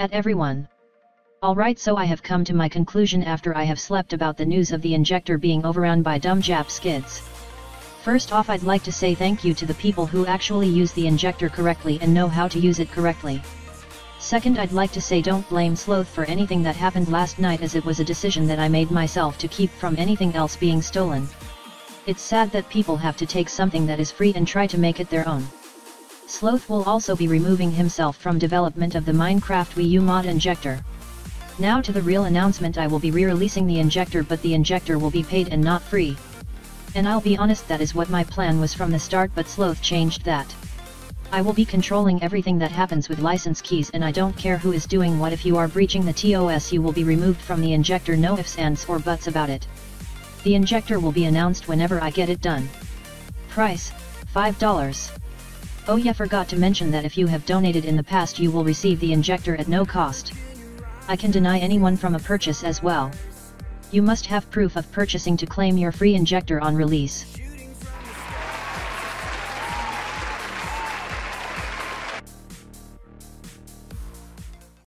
At everyone. Alright so I have come to my conclusion after I have slept about the news of the injector being overrun by dumb Jap skids. First off I'd like to say thank you to the people who actually use the injector correctly and know how to use it correctly. Second I'd like to say don't blame Sloth for anything that happened last night as it was a decision that I made myself to keep from anything else being stolen. It's sad that people have to take something that is free and try to make it their own. Sloth will also be removing himself from development of the Minecraft Wii U mod injector. Now to the real announcement I will be re-releasing the injector but the injector will be paid and not free. And I'll be honest that is what my plan was from the start but Sloth changed that. I will be controlling everything that happens with license keys and I don't care who is doing what if you are breaching the TOS you will be removed from the injector no ifs ands or buts about it. The injector will be announced whenever I get it done. Price, $5. Oh yeah forgot to mention that if you have donated in the past you will receive the injector at no cost. I can deny anyone from a purchase as well. You must have proof of purchasing to claim your free injector on release.